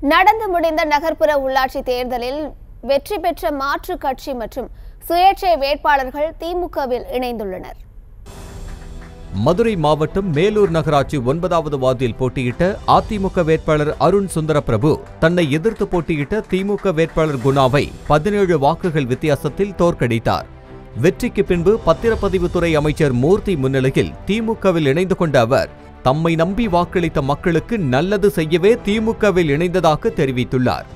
நடந்து முடிந்த நகர்ப்புற உள்ளாட்சி தேர்தலில் வெற்றி பெற்ற மாற்று கட்சி மற்றும் சுயேட்சை வேட்பாளர்கள் திமுகவில் இணைந்துள்ளனர். மதுரை மாவட்டம் மேலூர் நகராட்சி ஒன்பதாவது வார்டில் போட்டியிட்ட அதிமுக வேட்பாளர் அருண் சுந்தரபிரபு தன்னை எதிர்த்து போட்டியிட்ட திமுக வேட்பாளர் குணாவை பதினேழு வாக்குகள் வித்தியாசத்தில் தோற்கடித்தார். வெற்றிக்கு பின்பு பத்திரப்பதிவுத்துறை அமைச்சர் மூர்த்தி முன்னிலையில் திமுகவில் இணைந்து கொண்ட அவர் தம்மை நம்பி வாக்களித்த மக்களுக்கு நல்லது செய்யவே திமுகவில் இணைந்ததாக தெரிவித்துள்ளார்.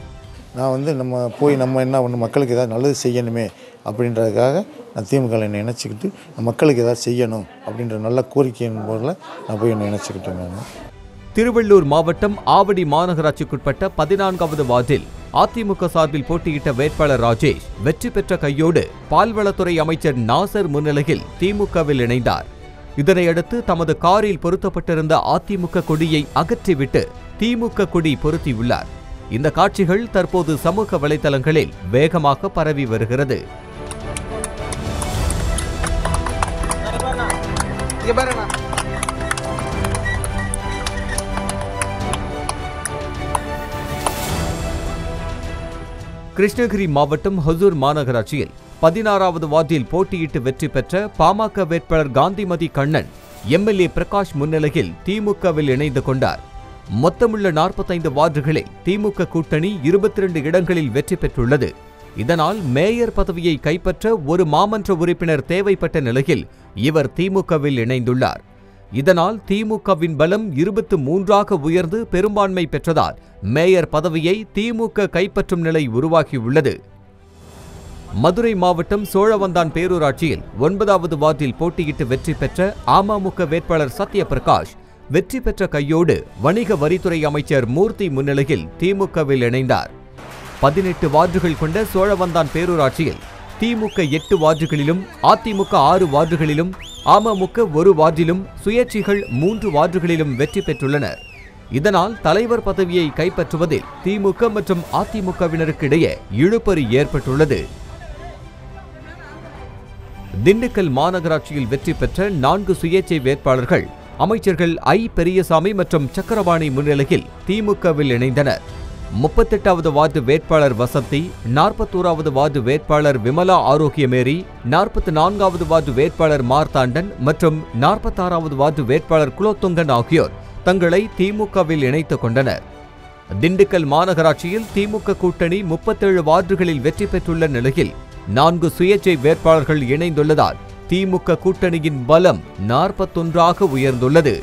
நான் வந்து நம்ம போய் நம்ம என்ன பண்ணணும்? மக்களுக்கு ஏதாவது நல்லது செய்யணுமே அப்படின்றதுக்காக நான் திமுகவில் என்னை நினச்சிக்கிட்டு மக்களுக்கு ஏதாவது செய்யணும் அப்படின்ற நல்ல கோரிக்கையின் போதில் நான் போய் என்னை நினச்சிக்கிட்டேன் நான். திருவள்ளூர் மாவட்டம் ஆவடி மாநகராட்சிக்குட்பட்ட பதினான்காவது வார்டில் அதிமுக சார்பில் போட்டியிட்ட வேட்பாளர் ராஜேஷ் வெற்றி பெற்ற கையோடு பால்வளத்துறை அமைச்சர் நாசர் முன்னிலையில் திமுகவில் இணைந்தார். இதனையடுத்து தமது காரில் பொருத்தப்பட்டிருந்த அதிமுக கொடியை அகற்றிவிட்டு திமுக கொடி பொருத்தியுள்ளார். இந்த காட்சிகள் தற்போது சமூக வலைதளங்களில் வேகமாக பரவி வருகிறது. கிருஷ்ணகிரி மாவட்டம் ஹசூர் மாநகராட்சியில் பதினாறாவது வார்டில் போட்டியிட்டு வெற்றி பெற்ற பாமக வேட்பாளர் காந்திமதி கண்ணன் எம்எல்ஏ பிரகாஷ் முன்னிலையில் திமுகவில் இணைந்து கொண்டார். மொத்தமுள்ள நாற்பத்தைந்து வார்டுகளில் திமுக கூட்டணி இருபத்தி இரண்டு இடங்களில் வெற்றி பெற்றுள்ளது. இதனால் மேயர் பதவியை கைப்பற்ற ஒரு மாமன்ற உறுப்பினர் தேவைப்பட்ட நிலையில் இவர் திமுகவில் இணைந்துள்ளார். இதனால் திமுகவின் பலம் இருபத்து மூன்றாக உயர்ந்து பெரும்பான்மை பெற்றதால் மேயர் பதவியை திமுக கைப்பற்றும் நிலை உருவாகியுள்ளது. மதுரை மாவட்டம் சோழவந்தான் பேரூராட்சியில் ஒன்பதாவது வார்டில் போட்டியிட்டு வெற்றி பெற்ற அமமுக வேட்பாளர் சத்யபிரகாஷ் வெற்றி பெற்ற கையோடு வணிக வரித்துறை அமைச்சர் மூர்த்தி முன்னிலையில் திமுகவில் இணைந்தார். பதினெட்டு வார்டுகள் கொண்ட சோழவந்தான் பேரூராட்சியில் திமுக எட்டு வார்டுகளிலும் அதிமுக ஆறு வார்டுகளிலும் அமமுக ஒரு வார்டிலும் சுயேட்சிகள் மூன்று வார்டுகளிலும் வெற்றி பெற்றுள்ளனர். இதனால் தலைவர் பதவியை கைப்பற்றுவதில் திமுக மற்றும் அதிமுகவினருக்கு இடையே இழுபறி ஏற்பட்டுள்ளது. திண்டுக்கல் மாநகராட்சியில் வெற்றி பெற்ற நான்கு சுயேட்சை வேட்பாளர்கள் அமைச்சர்கள் ஐ. பெரியசாமி மற்றும் சக்கரபாணி முன்னிலையில் திமுகவில் இணைந்தனர். முப்பத்தெட்டாவது வார்டு வேட்பாளர் வசந்தி நாற்பத்தோராவது வார்டு வேட்பாளர் விமலா ஆரோக்கியமேரி நாற்பத்தி நான்காவது வார்டு வேட்பாளர் மார்த்தாண்டன் மற்றும் நாற்பத்தாறாவது வார்டு வேட்பாளர் குலோத்துங்கன் ஆகியோர் தங்களை திமுகவில் இணைத்துக் கொண்டனர். திண்டுக்கல் மாநகராட்சியில் திமுக கூட்டணி முப்பத்தேழு வார்டுகளில் வெற்றி பெற்றுள்ள நிலையில் நான்கு சுயேட்சை வேட்பாளர்கள் இணைந்துள்ளதால் திமுக கூட்டணியின் பலம் நாற்பத்தொன்றாக உயர்ந்துள்ளது.